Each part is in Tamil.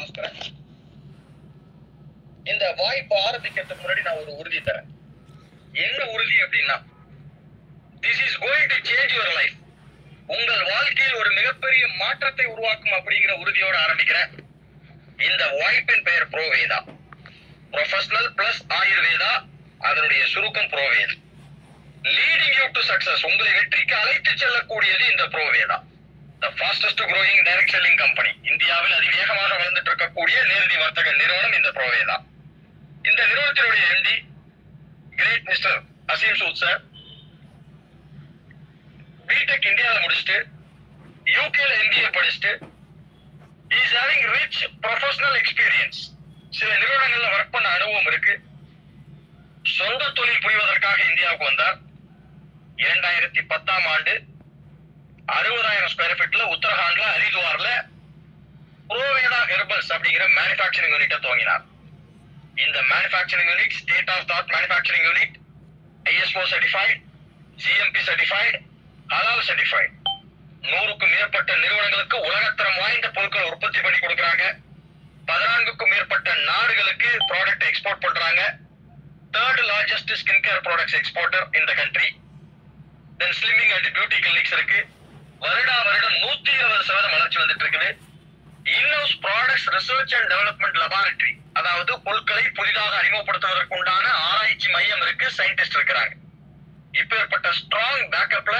பாஸ்கரன் இந்த வாய்ப்பு ஆரம்பிக்கிறதுக்கு முன்னாடி நான் ஒரு உறுதி தரேன். என்ன உறுதி அப்படின்னா this is going to change your life உங்கள் வாழ்க்கையில் ஒரு மிகப்பெரிய மாற்றத்தை உருவாக்கும் அப்படிங்கிற உறுதியோட ஆரம்பிக்கிறேன். இந்த வாய்ப்பின் பெயர் ப்ரோவேதா. ப்ரொஃபஷனல் பிளஸ் ஆயுர்வேதா அதனுடைய சுருக்கம் Provedh. Leading you to success உங்களை வெற்றிக்கு அழைத்து செல்லக்கூடியது இந்த Provedha. Fastest growing direct selling company இந்தியாவில் அதிவேகமாக வளர்ந்துட்டு இருக்கக்கூடிய நேரடி வர்த்தக நிறுவனம் இந்த ப்ரோவே தான். இந்த நிறுவனத்தினுடைய MD great mister Aseem Sood sir BTech இந்தியாவில் முடிச்சுட்டு யூகேல எம்பிஏ படிச்சுட்டு is having rich professional experience சில நிறுவனங்கள்ல ஒர்க் பண்ண அனுபவம் இருக்கு. சொந்த தொழில் புரிவதற்காக இந்தியாவுக்கு வந்தார். இரண்டாயிரத்தி பத்தாம் ஆண்டு அறுபதாயிரம் உத்தரகாண்ட்ல ஹரித்வார்ல புரோவேதா ஹெர்பல்ஸ் அப்படிங்கிற மேனுஃபேக்சரிங் யூனிட்டை துவங்கினார். இந்த manufacturing unit state of thought manufacturing unit ISO certified GMP certified ஹலால் சர்டிஃபைட் நூறுக்கும் மேற்பட்ட நிறுவனங்களுக்கு உலகத்தரம் வாய்ந்த பொருட்களை உற்பத்தி பண்ணி கொடுக்குறாங்க. பதினான்குக்கும் மேற்பட்ட நாடுகளுக்கு ப்ராடக்ட் எக்ஸ்போர்ட் பண்றாங்க. Third largest skin care products exporter இந்த country then slimming and beauty clinics இருக்கு. வருடா வருடம் நூத்தி இருபது சதவீதம் வளர்ச்சி வந்துட்டு இருக்குது. இன்னோஸ் products research and development laboratory அதாவது பொருட்களை புதிதாக அறிமுகப்படுத்துவதற்கு உண்டான ஆராய்ச்சி மையம் இருக்கு சயின்டிஸ்ட் இருக்கிறாங்க. இப்பேற்பட்ட ஸ்ட்ராங் பேக்கப்ல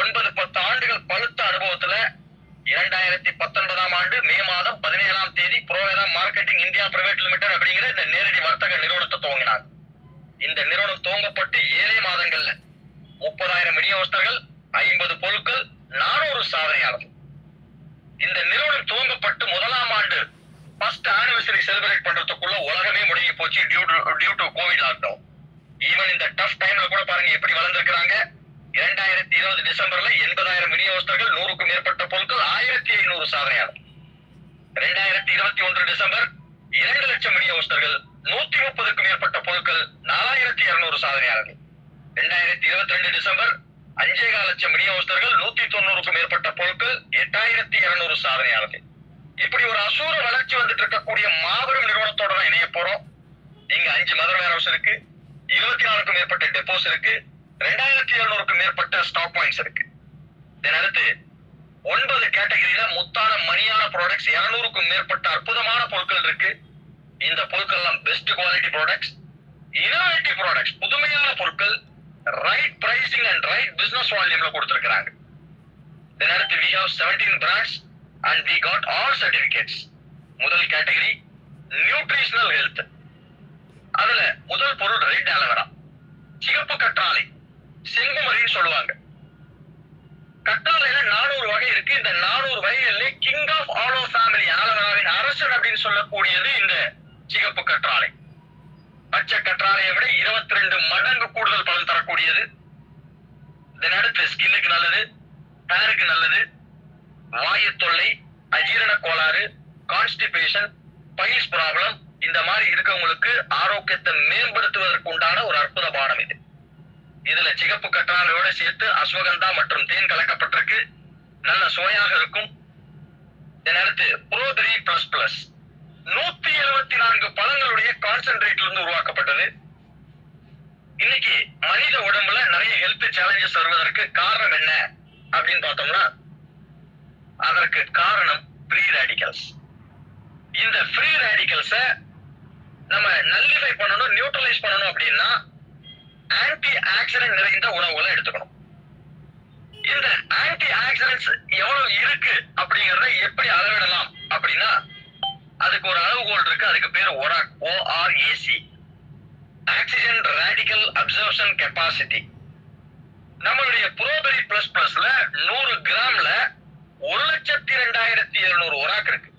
ஒன்பது பத்து ஆண்டுகள் பழுத்த அனுபவத்துல இரண்டாயிரத்தி பத்தொன்பதாம் ஆண்டு மே மாதம் பதினேழாம் தேதி Provedha marketing India private limited அப்படிங்கிற இந்த நேரடி வர்த்தக நிறுவனத்தை துவங்கினார் இந்த நிறுவனம் துவங்கப்பட்டு ஏழே மாதங்கள்ல முப்பதாயிரம் விநியோகஸ்தர்கள் ஐம்பது பொருட்கள் நானூறு சாதனையாளர். இந்த நிறுவனம் துவங்கப்பட்டு முதலாம் ஆண்டு ஃபர்ஸ்ட் ஆனிவர்சரி செலிப்ரேட் பண்றதுக்குள்ள உலகமே முடங்கி போச்சு due due to COVID lockdown even இந்த டஃப் டைம்ல கூட பாருங்க எப்படி வளர்ந்துருக்காங்க இரண்டாயிரத்தி இருபது டிசம்பர்ல எண்பதாயிரம் விநியோகஸ்தர்கள் நூறுக்கும் மேற்பட்ட பொருட்கள் ஆயிரத்தி ஐநூறு சாதனையாளர். இரண்டாயிரத்தி இருபத்தி ஒன்று டிசம்பர் இரண்டு லட்சம் விநியோகஸ்தர்கள் நூத்தி முப்பதுக்கும் மேற்பட்ட பொருட்கள் நாலாயிரத்தி இருநூறு சாதனையாளர்கள். இரண்டாயிரத்தி இருபத்தி ரெண்டு டிசம்பர் அஞ்சேகால் லட்சம் விநியோகஸ்தர்கள் நூத்தி தொண்ணூறுக்கும் மேற்பட்ட பொருட்கள் எட்டாயிரத்தி இருநூறு சாதனையாளர்கள் இப்படி ஒரு அசூர வளர்ச்சி வந்துட்டு இருக்கக்கூடிய மாபெரும் நிறுவனத்தோட தான் இணைய போறோம். இங்க அஞ்சு மதர் வேர் ஹவுஸ் இருக்கு இருபத்தி நாலுக்கும் மேற்பட்ட டெப்போஸ் இருக்கு ரெண்டாயிரத்தி எழுநூறுக்கும் மேற்பட்ட ஸ்டாக் பாயிண்ட்ஸ் இருக்கு. இதன் அடுத்து ஒன்பது கேட்டகரியில முத்தான மணியான ப்ராடக்ட்ஸ் இருநூறுக்கும் மேற்பட்ட அற்புதமான பொருட்கள் இருக்கு. இந்த பொருட்கள் எல்லாம் best quality products innovative products right pricing and right business வால்யூம்ல கொடுத்திருக்கிறாங்க. தென் அடுத்து we have seventeen brands and we got all certificates முதல் கேட்டகரி நியூட்ரிஷனல் ஹெல்த் அதுல முதல் பொருள் ரெட் அலவரா சிகப்பு கற்றாழை. செங்குமரின்னு சொல்லுவாங்க. கற்றாழையில நானூறு வகை இருக்கு. இந்த நானூறு வகைகள்ல கிங் ஆஃப் ஆலோ ஃபேமிலி ஆலோவேராவின் அரசன் அப்படின்னு சொல்லக்கூடியது இந்த சிகப்பு கற்றாழை. பச்சை கற்றாழையை விட இருபத்தி ரெண்டு மடங்கு கூடுதல் பலன் தரக்கூடியது. இதன் அடுத்து ஸ்கின்னுக்கு நல்லது பேருக்கு நல்லது வாயு தொல்லை அஜீரண கோளாறு கான்ஸ்டிபேஷன் பைல்ஸ் ப்ராப்ளம் இந்த மாதிரி இருக்கவங்களுக்கு ஆரோக்கியத்தை மேம்படுத்துவதற்கு உண்டான ஒரு அற்புத பானம் இது. இதுல சிகப்பு கற்றாழையோட சேர்த்து அஸ்வகந்தா மற்றும் தேன் கலக்கப்பட்டிருக்கு. நல்ல சுவையாக இருக்கும். இதன் அடுத்து த்ரீ பிளஸ் பிளஸ் நூத்தி எழுபத்தி நான்கு பழங்களுடைய கான்சென்ட்ரேட்ல இருந்து உருவாக்கப்பட்டது. இன்னைக்கு மனித உடம்புல நிறைய ஹெல்த் சேலஞ்சஸ் வருவதற்கு காரணம் என்ன அப்படின்னு பார்த்தோம்னா அதற்கு காரணம் ஃப்ரீ ரேடிக்கல்ஸ் இந்த ஃப்ரீ ரேடிக்கல்ஸ நம்ம நல்லிஃபை பண்ணணும் நியூட்ரலைஸ் பண்ணணும் அப்படின்னா ஆன்டி ஆக்சிடென்ட் நிறைந்த உணவுகளை எடுத்துக்கணும். இந்த ஆன்டி ஆக்சிடென்ட்ஸ் எவ்வளவு இருக்கு அப்படிங்கறத எப்படி அளவிடலாம் அப்படின்னா அதுக்கு ஒரு அளவுகோல் இருக்கு. அதுக்கு பேர் ORAC ORAC oxygen radical absorption capacity நம்மளுடைய புரோபெரி பிளஸ் பிளஸ்ல நூறு கிராம்ல ஒரு லட்சத்தி ரெண்டாயிரத்தி எழுநூறு ஒராக் இருக்கு.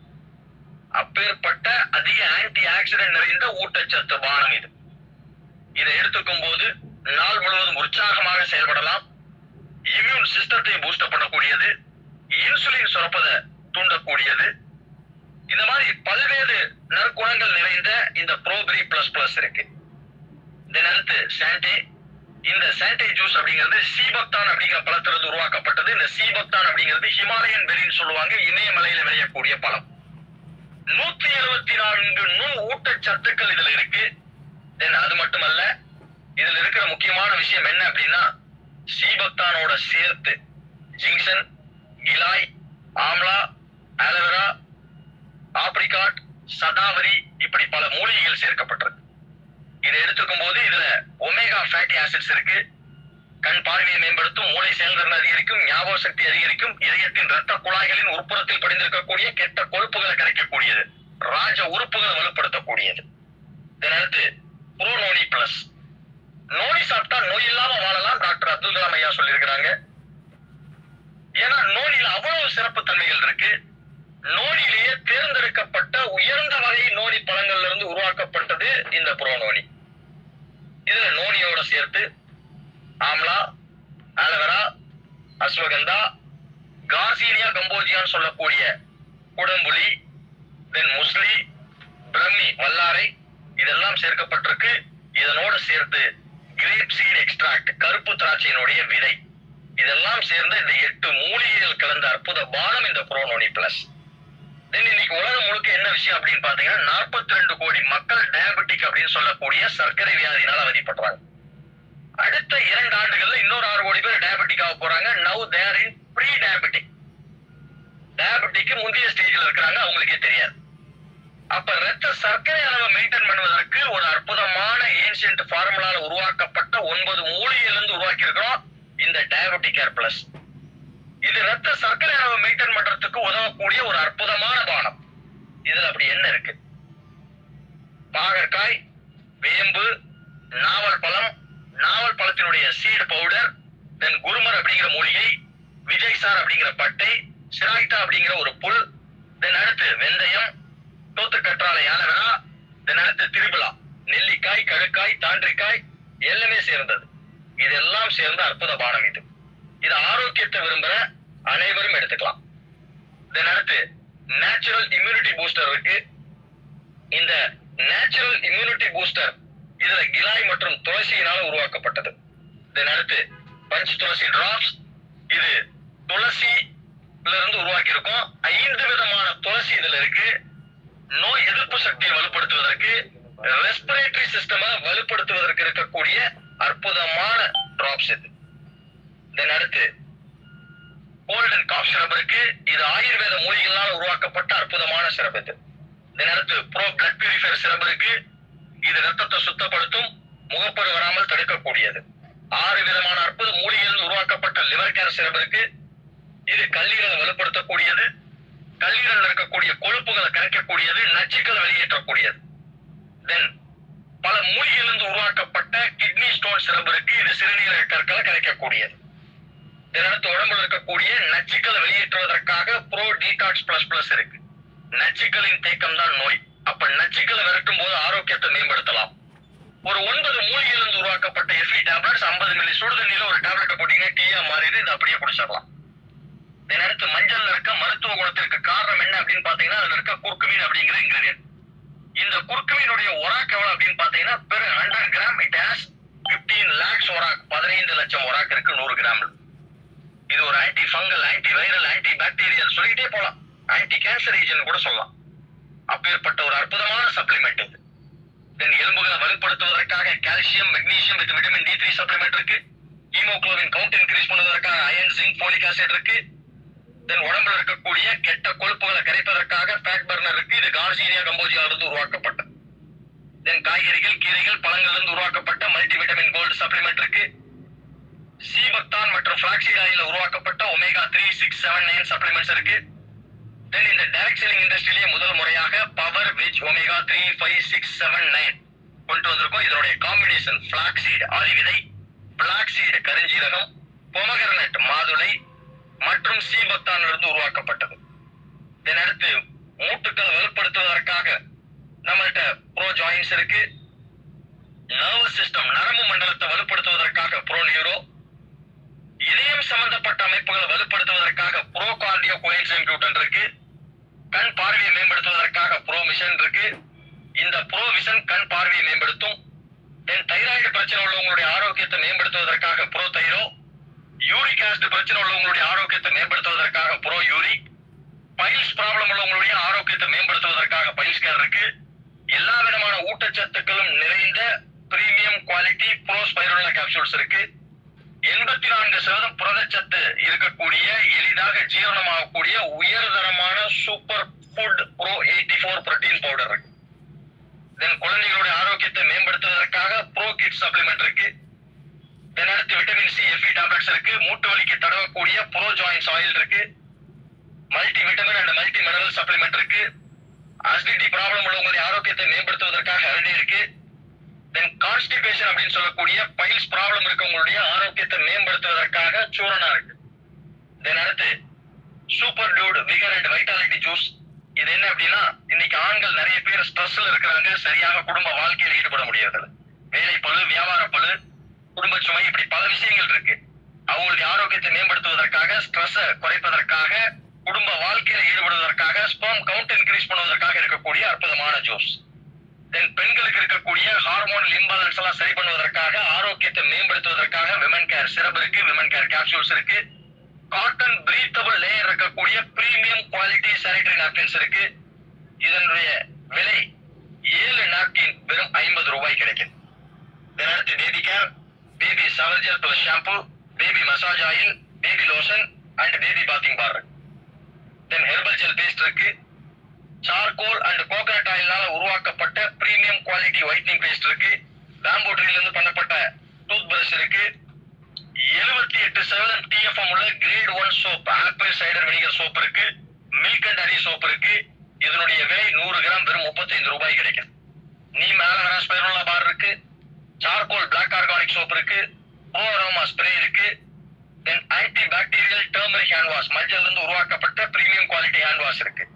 அப்பேற்பட்ட அதிக ஆன்டி ஆக்சிடென்ட் நிறைந்த ஊட்டச்சத்து பானம் இது. இதை எடுத்துக்கும் போது நாள் முழுவதும் உற்சாகமாக செயல்படலாம். இம்யூன் சிஸ்டத்தை பூஸ்ட் பண்ணக்கூடியது. இன்சுலின் சுரப்பதை தூண்டக்கூடியது. இந்த மாதிரி பல்வேறு நற்குணங்கள் நிறைந்த இந்த ப்ரோபெரி பிளஸ் பிளஸ் இருக்கு. இதன் அடுத்து சாண்டே இந்த சாண்டே ஜூஸ் அப்படிங்கிறது சீபக்தான் அப்படிங்கிற பழத்திலிருந்து உருவாக்கப்பட்டது. இந்த சீபக்தான் அப்படிங்கிறது ஹிமாலயன் பெரின்னு சொல்லுவாங்க. இமயமலையில விளையக்கூடிய பழம். நூத்தி எழுபத்தி நான்கு நூ ஊட்டச்சத்துக்கள் இதுல இருக்கு. தென் அது மட்டுமல்ல இதுல இருக்கிற முக்கியமான விஷயம் என்ன அப்படின்னா சீபக்தானோட சேர்த்து ginseng giloy amla aloe vera apricot shatavari இப்படி பல மூலிகைகள் சேர்க்கப்பட்டிருக்கு இதை எடுத்துக்கும் போது இதுல ஒமேகா ஃபேட்டி ஆசிட்ஸ் இருக்கு. கண் பார்வையை மேம்படுத்தும் மூளை செயல்திறன் அதிகரிக்கும் ஞாபக சக்தி அதிகரிக்கும் இதயத்தின் ரத்த குழாய்களின் உட்புறத்தில் படிந்திருக்கக்கூடிய கெட்ட கொழுப்புகளை கரைக்கக்கூடியது ராஜ உறுப்புகளை வலுப்படுத்தக்கூடியது. இதனடுத்து புரோனோனி பிளஸ் நோய் சாப்பிட்டா நோய் இல்லாம வாழலாம் டாக்டர் அப்துல் கலாம் ஐயா சொல்லியிருக்கிறாங்க. ஏன்னா நோனில அவ்வளவு சிறப்பு தன்மைகள் இருக்கு நோனிலேயே தேர்ந்தெடுக்கப்பட்ட உயர்ந்த வகை நோனி பழங்கள்ல இருந்து உருவாக்கப்பட்டது இந்த புரோனோனி இதுல நோனியோட சேர்த்து amla aloe vera ashwagandha garcinia கம்போஜியான்னு சொல்லக்கூடிய குடம்புலி தென் முஸ்லி பிரம்மி வல்லாரை இதெல்லாம் சேர்க்கப்பட்டிருக்கு. இதனோட சேர்த்து கிரேப் சீட் எக்ஸ்ட்ராக்ட் கருப்பு திராட்சையினுடைய விதை. இதெல்லாம் சேர்ந்த இந்த எட்டு மூலிகைகள் கலந்த அற்புத பானம் இந்த புரோனோனி பிளஸ். தென் இன்னைக்கு உலகம் முழுக்க என்ன விஷயம் அப்படின்னு பாத்தீங்கன்னா நாற்பத்தி ரெண்டு கோடி மக்கள் டயபெட்டிக் அப்படின்னு சொல்லக்கூடிய சர்க்கரை வியாதினால் அவதிப்படுறாங்க. அடுத்த இரண்டு ஆண்டுகள்ல இன்னொரு ஆறு கோடி பேர் டயபெட்டிக் ஆக போறாங்க. Now there in pre diabetic டயபெட்டிக்கு முந்தைய ஸ்டேஜ்ல இருக்கிறாங்க. அவங்களுக்கே தெரியாது. அப்ப ரத்த சர்க்கரை அளவை மெயின்டைன் பண்ணுவதற்கு ஒரு அற்புதமான ஏன்சியன்ட் ஃபார்முலால உருவாக்கப்பட்ட ஒன்பது மூலிகையில இருந்து உருவாக்கி இருக்கிறோம் இந்த டயபெட்டிக் கேர் பிளஸ் இது ரத்த சர்க்கரை அளவை மெயின்டைன் பண்றதுக்கு உதவக்கூடிய ஒரு அற்புதமான பானம். இதுல அப்படி என்ன இருக்கு? பாகற்காய் வேம்பு நாவல் பழம் நாவல் பழத்தினுடைய சீடு பவுடர் தென் குருமர் அப்படிங்கிற மூலிகை விஜய் சார் அப்படிங்கிற பட்டை சிராய்டா அப்படிங்கிற ஒரு புல் தென் அடுத்து வெந்தயம் தோத்து கற்றாழை ஆலவரா தென் அடுத்து திருவிழா நெல்லிக்காய் கழுக்காய் தாண்டிக்காய் எல்லாமே சேர்ந்தது. இதெல்லாம் சேர்ந்த அற்புத பானம் இது. இது ஆரோக்கியத்தை விரும்புற அனைவரும் எடுத்துக்கலாம். தென் அடுத்து நேச்சுரல் இம்யூனிட்டி பூஸ்டர் இருக்கு. இந்த நேச்சுரல் இம்யூனிட்டி பூஸ்டர் இதுல கிலாய் மற்றும் துளசியினால உருவாக்கப்பட்டது. இதன் அடுத்து பஞ்ச் துளசி டிராப்ஸ் இது துளசி இருந்து உருவாக்கி இருக்கோம் ஐந்து விதமான துளசி இதுல இருக்கு. நோய் எதிர்ப்பு சக்தியை வலுப்படுத்துவதற்கு ரெஸ்பிரேட்டரி சிஸ்டம் வலுப்படுத்துவதற்கு இருக்கக்கூடிய அற்புதமான டிராப்ஸ் இது. தென் அடுத்து கோல்டன் காஃப் சிரப் இருக்கு. இது ஆயுர்வேத மூலிகளால் உருவாக்கப்பட்ட அற்புதமான சிரப் இது. தென் அடுத்து ப்ரோ பிளட் பியூரிஃபையர் சிரப் இருக்கு. இது ரத்தத்தை சுத்தப்படுத்தும் முகப்பரு வராமல் தடுக்கக்கூடியது. ஆறு விதமான அற்புத மூலிகையில் உருவாக்கப்பட்ட லிவர் கேர் சிரப் இது கல்லீரலை வலுப்படுத்தக்கூடியது. கல்லீரல் இருக்கக்கூடிய கொழுப்புகளை கரைக்கக்கூடியது நச்சுக்களை வெளியேற்றக்கூடியது. தென் பல மூலிகையிலிருந்து உருவாக்கப்பட்ட கிட்னி ஸ்டோன் சிறப்பிற்கு இது சிறுநீரக கற்களை கரைக்கக்கூடியது. இதனடுத்து உடம்புல இருக்கக்கூடிய நச்சுக்களை வெளியேற்றுவதற்காக ப்ரோ டீடாக்ஸ் பிளஸ் பிளஸ் இருக்கு. நச்சுக்களின் தேக்கம் தான் நோய். அப்ப நச்சுக்களை விரட்டும் போது ஆரோக்கியத்தை மேம்படுத்தலாம். ஒரு ஒன்பது மூலிகையிலிருந்து உருவாக்கப்பட்ட எஃபி டேப்லெட்ஸ் ஐம்பது மில்லி சுடு தண்ணியில ஒரு டேப்லெட் போட்டீங்கன்னா டீயா மாறிடு இது அப்படியே குடிச்சிடலாம். இதனடுத்து மஞ்சள்ல இருக்க மருத்துவ குணத்திற்கு காரணம் என்ன அப்படின்னு பாத்தீங்கன்னா அதுல இருக்க குர்க்குமீன் அப்படிங்கிற இன்கிரீடியன்ட் இந்த குர்க்குமீனுடைய ஒராக் எவ்வளவு அப்படின்னு பாத்தீங்கன்னா பெரு hundred gram it has fifteen lakhs ORAC பதினைந்து லட்சம் ஒராக் இருக்கு நூறு கிராம்ல இது ஒரு anti fungal anti viral anti bacterial சொல்லிட்டே போலாம். ஆன்டி கேன்சர் ஏஜென்ட் கூட சொல்லலாம். அப்பேற்பட்ட ஒரு அற்புதமான சப்ளிமெண்ட் இது. தென் எலும்புகளை வலுப்படுத்துவதற்காக calcium magnesium with vitamin D three supplement இருக்கு. ஹீமோகுளோபின் கவுண்ட் இன்க்ரீஸ் பண்ணுவதற்காக அயன் ஜிங்க் போலிக் ஆசிட் இருக்கு. தென் உடம்புல இருக்கக்கூடிய கெட்ட கொழுப்புகளை கரைப்பதற்காக ஃபேட் பர்னர் இருக்கு. இது கார்சீனியா கம்போஜியா இருந்து உருவாக்கப்பட்ட தென் காய்கறிகள் கீரைகள் பழங்கள்ல இருந்து உருவாக்கப்பட்ட மல்டி விட்டமின் கோல்டு சப்ளிமெண்ட் இருக்கு. சீபக்தான் மற்றும் பிளாக்சீட் ஆயில உருவாக்கப்பட்ட omega three six seven nine supplements இருக்கு. தென் இந்த டைரக்ட் செல்லிங் இண்டஸ்ட்ரியிலேயே முதல் முறையாக power veg omega three five six seven nine கொண்டு வந்திருக்கோம். இதனுடைய காம்பினேஷன் பிளாக்சீட் ஆதி விதை பிளாக்சீட் கருஞ்சீரகம் பொமகரனட் மாதுளை மற்றும் சீபத்தானிலிருந்து உருவாக்கப்பட்டது. இதனடுத்து மூட்டுக்கள் வலுப்படுத்துவதற்காக நம்மள்கிட்ட ப்ரோ ஜாயின்ஸ் இருக்கு. நர்வஸ் சிஸ்டம் நரம்பு மண்டலத்தை வலுப்படுத்துவதற்காக ப்ரோ நியூரோ இதயம் சம்பந்தப்பட்ட அமைப்புகளை வலுப்படுத்துவதற்காக ப்ரோ கார்டியோ கோயின்ஸ் இருக்கு. கண் பார்வையை மேம்படுத்துவதற்காக ப்ரோ மிஷன் இருக்கு. இந்த ப்ரோ விஷன் கண் பார்வையை மேம்படுத்தும். தென் தைராய்டு பிரச்சனை உள்ளவங்களுடைய ஆரோக்கியத்தை மேம்படுத்துவதற்காக ப்ரோ தைரோ யூரிக் ஆசிட் பிரச்சனை உள்ளவங்களுடைய ஆரோக்கியத்தை மேம்படுத்துவதற்காக ப்ரோ யூரிக் பைல்ஸ் ப்ராப்ளம் உள்ளவங்களுடைய ஆரோக்கியத்தை மேம்படுத்துவதற்காக பைல்ஸ் கேர் இருக்கு. எல்லா விதமான ஊட்டச்சத்துக்களும் நிறைந்த பிரீமியம் குவாலிட்டி ப்ரோ ஸ்பைரோல கேப்சூல்ஸ் இருக்கு. எண்பத்தி நான்கு சதவீதம் புரதச்சத்து இருக்கக்கூடிய எளிதாக ஜீரணமாகக்கூடிய உயர்தரமான super food pro eighty four protein powder இருக்கு. தென் குழந்தைகளுடைய ஆரோக்கியத்தை மேம்படுத்துவதற்காக ப்ரோ கிட் சப்ளிமெண்ட் இருக்கு. தென் அடுத்து விட்டமின் சி எஃபி டேப்லெட்ஸ் இருக்கு. மூட்டு வலிக்கு தடவக்கூடிய ப்ரோ ஜாயின்ஸ் ஆயில் இருக்கு. Multi vitamin and multi mineral supplement இருக்கு அசிடிட்டி ப்ராப்ளம் உள்ளவங்களுடைய ஆரோக்கியத்தை மேம்படுத்துவதற்காக ஹெரடி இருக்கு. தென் கான்ஸ்டிபேஷன் அப்படின்னு சொல்லக்கூடிய பைல்ஸ் ப்ராப்ளம் இருக்கவங்களுடைய ஆரோக்கியத்தை மேம்படுத்துவதற்காக சூரணா இருக்கு. தென் அடுத்து super dude vigour and vitality juice இது என்ன அப்படின்னா இன்னைக்கு ஆண்கள் நிறைய பேர் ஸ்ட்ரெஸ்ல இருக்கிறாங்க சரியாக குடும்ப வாழ்க்கையில் ஈடுபட முடியறதில்ல. வேலை பழு வியாபார பழு குடும்ப சுமை இப்படி பல விஷயங்கள் இருக்கு. அவங்களுடைய ஆரோக்கியத்தை மேம்படுத்துவதற்காக ஸ்ட்ரெஸ் குறைப்பதற்காக குடும்ப வாழ்க்கையில ஈடுபடுவதற்காக ஸ்பெர்ம் கவுண்ட் இன்க்ரீஸ் பண்ணுவதற்காக இருக்கக்கூடிய அற்புதமான ஜூஸ் தென் பெண்களுக்கு இருக்கக்கூடிய ஹார்மோன் இம்பேலன்ஸ் எல்லாம் சரி பண்ணுவதற்காக ஆரோக்கியத்தை மேம்படுத்துவதற்காக விமன் கேர் சிரப் இருக்கு விமன் கேர் கேப்சூல்ஸ் இருக்கு. காட்டன் பிரீத்தபிள் லேயர் இருக்கக்கூடிய பிரீமியம் குவாலிட்டி சானிடரி நாப்கின்ஸ் இருக்கு. இதனுடைய விலை ஏழு நாப்கின் வெறும் ஐம்பது ரூபாய் கிடைக்கும் இதனடுத்து baby care baby shower gel plus shampoo baby massage oil baby lotion and baby bathing bar then herbal gel paste இருக்கு. சார்கோல் அண்ட் கோகனட் ஆயிலால உருவாக்கப்பட்ட பிரீமியம் குவாலிட்டி ஒயிட்னிங் பேஸ்ட் இருக்கு. பேம்பு ட்ரீல இருந்து பண்ணப்பட்ட டூத் பிரஷ் இருக்கு. எழுபத்தி எட்டு சதவீதம் டிஎஃப்எம் உள்ள great one soap apple cider vinegar soap இருக்கு. மில்க் அண்ட் அரி சோப் இருக்கு. இதனுடைய விலை நூறு கிராம் வெறும் முப்பத்தைந்து ரூபாய் கிடைக்கும். நீ மேலவரா ஸ்பெருலா பார் இருக்கு. சார்கோல் பிளாக் ஆர்கானிக் சோப் இருக்கு. ஓரோமா ஸ்ப்ரே இருக்கு. Then anti bacterial turmeric hand wash மஞ்சள் இருந்து உருவாக்கப்பட்ட பிரீமியம் குவாலிட்டி ஹேண்ட் வாஷ் இருக்கு.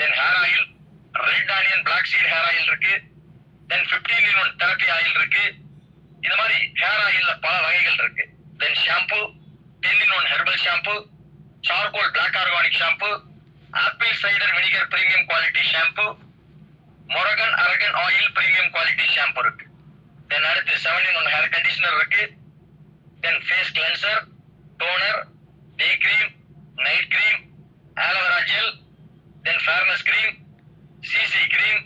Then hair oil red onion black seed hair oil இருக்கு. Then 15 in one therapy oil இருக்கு. இந்த மாதிரி ஹேர் ஆயில்ல பல வகைகள் இருக்கு. Then shampoo ten in one herbal shampoo charcoal black organic shampoo apple cider vinegar premium quality shampoo Moroccan argan oil premium quality shampoo இருக்கு. தென் அடுத்து seven in one hair conditioner இருக்கு. Then face cleanser toner day cream night cream aloe vera gel then fairness cream CC cream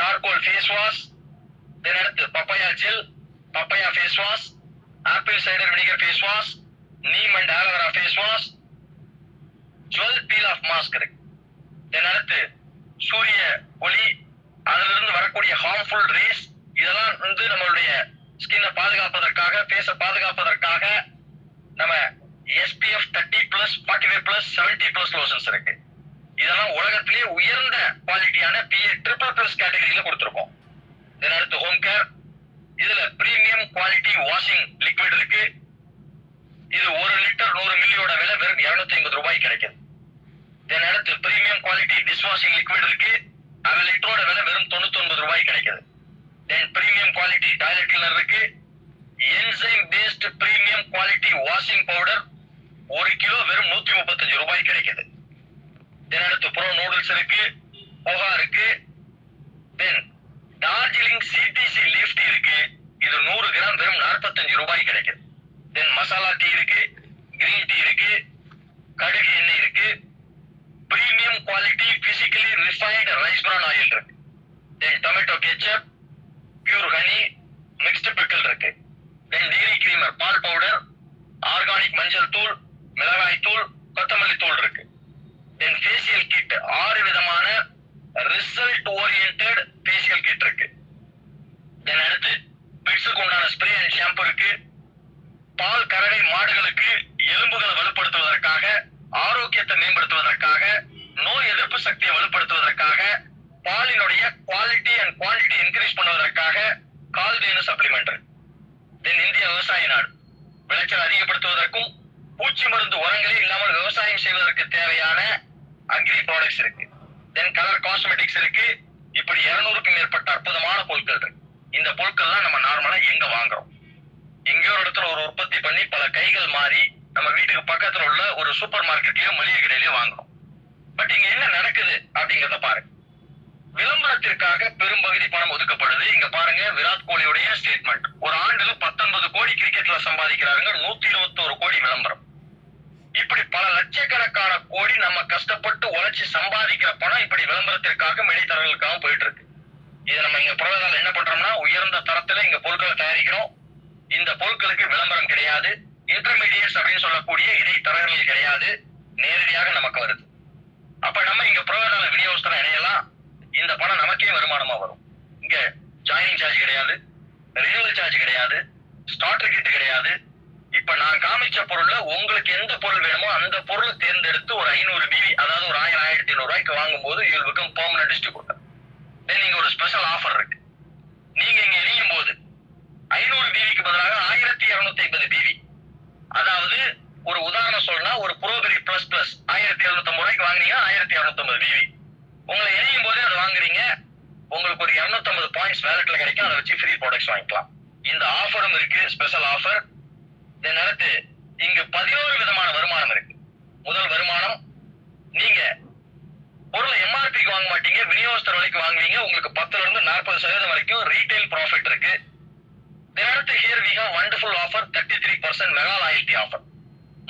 charcoal face wash then அடுத்து papaya gel papaya face wash apple cider vinegar face wash neem and aloe vera face wash jewel peel off mask இருக்கு. தென் அடுத்து சூரிய ஒளி அதுல இருந்து வரக்கூடிய ஹார்ம்ஃபுல் ரேஸ் இதெல்லாம் வந்து நம்மளுடைய ஸ்கின்னை பாதுகாப்பதற்காக ஃபேஸை பாதுகாப்பதற்காக நம்ம SPF thirty plus forty five plus seventy plus lotions இருக்கு. இதெல்லாம் உலகத்திலேயே உயர்ந்த குவாலிட்டியான பிஏ ட்ரிபிள் பிளஸ் கேட்டகரியில கொடுத்துருக்கோம். இதன் அடுத்து ஹோம் கேர் இதுல பிரீமியம் குவாலிட்டி வாஷிங் லிக்விட் இருக்கு. இது ஒரு லிட்டர் நூறு மில்லியோட விலை வெறும் இருநூத்தி ஐம்பது ரூபாய் கிடைக்குது. இதன் அடுத்து premium quality dish washing liquid இருக்கு. அரை லிட்டரோட விலை வெறும் தொண்ணூத்தி ஒன்பது ரூபாய் கிடைக்குது. Then premium quality toilet cleaner இருக்கு. Enzyme based premium quality washing powder ஒரு கிலோ வெறும் நூத்தி முப்பத்தஞ்சு ரூபாய் கிடைக்குது. அடுத்து ப்ரோ நூடுல்ஸ் இருக்கு போகா இருக்கு then Darjeeling CTC leaf tea இருக்கு இது நூறு கிராம் வெறும் நாற்பத்தஞ்சு ரூபாய் கிடைக்குது தென் மசாலா டீ இருக்கு கிரீன் டீ இருக்கு கடுகு எண்ணெய் இருக்கு premium quality physically refined rice bran oil இருக்கு then tomato ketchup pure honey mixed pickle இருக்கு தென் டீரி கிரீமர் பால் பவுடர் ஆர்கானிக் மஞ்சள் தூள் மிளகாய் தூள் கொத்தமல்லி தூள் இருக்கு தென் ஃபேஷியல் கிட் ஆறு விதமான ரிசல்ட் ஓரியன்டட் ஃபேஷியல் கிட் இருக்கு தென் அடுத்து பிட்ஸுக்கு உண்டான ஸ்ப்ரே அண்ட் ஷாம்பு இருக்கு பால் கறவை மாடுகளுக்கு எலும்புகளை வலுப்படுத்துவதற்காக ஆரோக்கியத்தை மேம்படுத்துவதற்காக நோய் எதிர்ப்பு சக்தியை வலுப்படுத்துவதற்காக பாலினுடைய குவாலிட்டி அண்ட் குவான்டிட்டி இன்க்ரீஸ் பண்ணுவதற்காக கால்வேனு தென் இந்திய விவசாய நாடு. விளைச்சல் அதிகப்படுத்துவதற்கும் பூச்சி மருந்து உரங்களே இல்லாமல் விவசாயம் செய்வதற்கு தேவையான அக்ரி ப்ராடக்ட்ஸ் இருக்கு. தென் கலர் காஸ்மெட்டிக்ஸ் இருக்கு. இப்படி இருநூறுக்கும் மேற்பட்ட அற்புதமான பொருட்கள் இருக்கு. இந்த பொருட்கள்லாம் நம்ம நார்மலா எங்க வாங்குறோம்? எங்கேயோ ஒரு இடத்துல ஒரு உற்பத்தி பண்ணி பல கைகள் மாறி நம்ம வீட்டுக்கு பக்கத்துல உள்ள ஒரு சூப்பர் மார்க்கெட்லயோ மளிகை கடையிலயோ வாங்குறோம். பட் இங்க என்ன நடக்குது அப்படிங்கறத பாருங்க. விளம்பரத்திற்காக பெரும்பகுதி பணம் ஒதுக்கப்படுது. இங்க பாருங்க விராட் கோலியுடைய ஸ்டேட்மெண்ட் ஒரு ஆண்டுல பத்தொன்பது கோடி கிரிக்கெட்ல சம்பாதிக்கிறாங்க நூத்தி இருபத்தோரு கோடி விளம்பரம். இப்படி பல லட்சக்கணக்கான கோடி நம்ம கஷ்டப்பட்டு உழைச்சி சம்பாதிக்கிற பணம் இப்படி விளம்பரத்திற்காக இடைத்தரகர்களுக்காக போயிட்டு இருக்கு இத நம்ம இங்க புரதங்கள் என்ன பண்றோம்னா உயர்ந்த தரத்துல இங்க பொருட்களை தயாரிக்கிறோம். இந்த பொருட்களுக்கு விளம்பரம் கிடையாது. இன்டர்மீடியட்ஸ் அப்படின்னு சொல்லக்கூடிய இடைத்தரகர்கள் கிடையாது. நேரடியாக நமக்கு வருது. அப்ப நம்ம இங்க புரதகால விநியோகஸ்தரம் இணையலாம். இந்த பணம் நமக்கே வருமானமா வரும். இங்க ஜாயினிங் சார்ஜ் கிடையாது. ரினியூவல் சார்ஜ் கிடையாது. ஸ்டார்டர் கிட் கிடையாது. இப்ப நான் காமிச்ச பொருள்ல உங்களுக்கு எந்த பொருள் வேணுமோ அந்த பொருளை தேர்ந்தெடுத்து ஒரு ஐநூறு பிவி அதாவது ஒரு ஆயிரம் ஆயிரத்தி ஐநூறு ரூபாய்க்கு வாங்கும்போது you become permanent distributor then நீங்க ஒரு ஸ்பெஷல் ஆஃபர் இருக்கு. நீங்க இங்க இணையும் போது ஐநூறு பிவிக்கு பதிலாக ஆயிரத்தி இருநூத்தி ஐம்பது பிவி அதாவது ஒரு உதாரணம் சொல்லணும்னா ஒரு ப்ரோபெரி பிளஸ் பிளஸ் ஆயிரத்தி எழுநூத்தி ரூபாய்க்கு வாங்குனீங்கன்னா ஆயிரத்தி இருநூத்தி ஐம்பது பிவி உங்களை இணையும் போதே அதை வாங்குறீங்க. உங்களுக்கு ஒரு 250 பாயிண்ட்ஸ் வேலட்ல கிடைக்கும். அதை வச்சு ஃப்ரீ ப்ராடக்ட்ஸ் வாங்கிக்கலாம். இந்த ஆஃபரும் இருக்கு ஸ்பெஷல் ஆஃபர் இதன் அடுத்து இங்கு பதினோரு விதமான வருமானம் இருக்கு. முதல் வருமானம் நீங்க பொருளை எம்ஆர்பிக்கு வாங்க மாட்டீங்க. விநியோகஸ்தர் வரைக்கும் வாங்குவீங்க. உங்களுக்கு பத்துல இருந்து நாற்பது சதவீதம் வரைக்கும் ரீட்டைல் ப்ராஃபிட் இருக்கு. இதன் அடுத்து here we have wonderful offer thirty three percent mega loyalty offer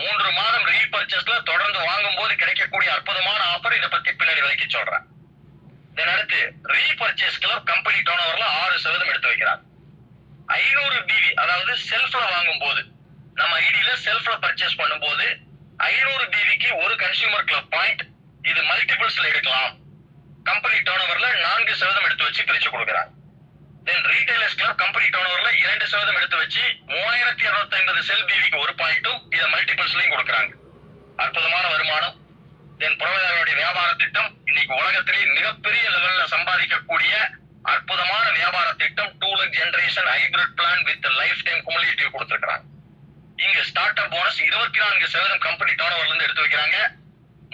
மூன்று மாதம் ரீபர்ச்சேஸ்ல தொடர்ந்து வாங்கும் போது கிடைக்கக்கூடிய அற்புதமான ஆஃபர் இதை பத்தி பின்னாடி விலைக்கு சொல்றேன். இதன் அடுத்து ரீபர்ச்சேஸ் கிளப் கம்பெனி டோன் ஓவர்ல ஆறு சதவீதம் எடுத்து வைக்கிறாங்க ஐநூறு பிவி அதாவது செல்ஃப்ல வாங்கும் போது நம்ம ஐடியில செல்ஃப்ல பர்ச்சேஸ் பண்ணும்போது ஐநூறு பிவிக்கு ஒரு கன்சியூமர் கிளப் பாயிண்ட் இது மல்டிபிள்ஸ்ல எடுக்கலாம். கம்பெனி டர்ன் ஓவர்ல நான்கு சதவீதம் எடுத்து வச்சு பிரிச்சு கொடுக்குறாங்க தென் ரீட்டைலர்ஸ் கிளப் கம்பெனி டோனோர்ல இரண்டு சதவீதம் எடுத்து வச்சு மூவாயிரத்தி இருநூத்தி ஐம்பது செல் பிவிக்கு ஒரு பாயிண்ட்டும் இதை மல்டிபிள்ஸ்லயும் கொடுக்குறாங்க. அற்புதமான வருமானம். தென் புறவையாளருடைய வியாபார திட்டம் இன்னைக்கு உலகத்திலேயே மிகப்பெரிய லெவல்ல சம்பாதிக்கக்கூடிய அற்புதமான வியாபார திட்டம் two luck generation hybrid plan with life time cumulative கொடுத்துருக்காங்க இங்க ஸ்டார்ட் அப் போனஸ் இருபத்தி நான்கு சதவீதம் கம்பெனி டர்ன் இருந்து எடுத்து வைக்கிறாங்க.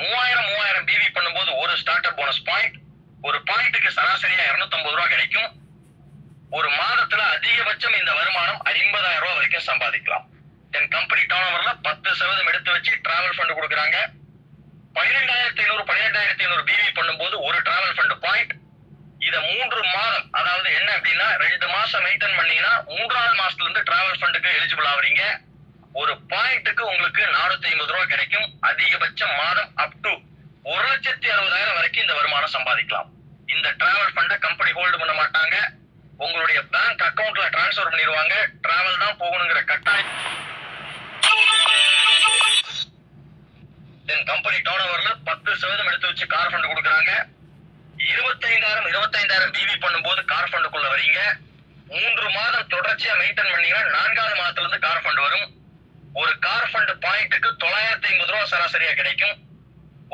மூவாயிரம் மூவாயிரம் பிவி பண்ணும்போது ஒரு ஸ்டார்ட் அப் போனஸ் பாயிண்ட் ஒரு பாயிண்ட்டுக்கு சராசரியா இருநூத்தம்பது ரூபா கிடைக்கும். ஒரு மாதத்துல அதிகபட்சம் இந்த வருமானம் ஐம்பதாயிரம் ரூபாய் வரைக்கும் சம்பாதிக்கலாம். என் கம்பெனி டர்ன் ஓவர்ல பத்து சதவீதம் எடுத்து வச்சு டிராவல் ஃபண்ட் கொடுக்குறாங்க. பன்னிரெண்டாயிரத்தி ஐநூறு பன்னிரெண்டாயிரத்தி ஐநூறு பிவி பண்ணும்போது ஒரு டிராவல் ஃபண்ட் பாயிண்ட் இதை மூன்று மாதம் அதாவது என்ன அப்படின்னா ரெண்டு மாசம் மெயின்டைன் பண்ணீங்கன்னா மூன்றாவது மாசத்துல இருந்து டிராவல் ஃபண்டுக்கு எலிஜிபிள் ஆவறீங்க ஒரு பாயிண்ட்டுக்கு உங்களுக்கு நானூத்தி ஐம்பது ரூபாய் கிடைக்கும். அதிகபட்சம் மாதம் அப் டு ஒரு லட்சத்தி அறுபதாயிரம் வரைக்கும் இந்த வருமானம் சம்பாதிக்கலாம். இந்த டிராவல் ஃபண்டை கம்பெனி ஹோல்டு பண்ண மாட்டாங்க. உங்களுடைய பேங்க் அக்கவுண்ட்ல டிரான்ஸ்ஃபர் பண்ணிடுவாங்க. டிராவல் தான் போகணுங்கிற கட்டாயம் தென் கம்பெனி டர்ன் ஓவர்ல பத்து சதவீதம் எடுத்து வச்சு கார் ஃபண்ட் கொடுக்குறாங்க. இருபத்தைந்தாயிரம் இருபத்தைந்தாயிரம் பிவி பண்ணும்போது கார் ஃபண்டுக்குள்ள வரீங்க. மூன்று மாதம் தொடர்ச்சியா மெயின்டைன் பண்ணீங்கன்னா நான்காவது மாதத்துல இருந்து கார் ஃபண்ட் வரும். ஒரு கார் ஃபண்ட் பாயிண்ட்டுக்கு தொள்ளாயிரத்தி ஐம்பது ரூபா சராசரியா கிடைக்கும்.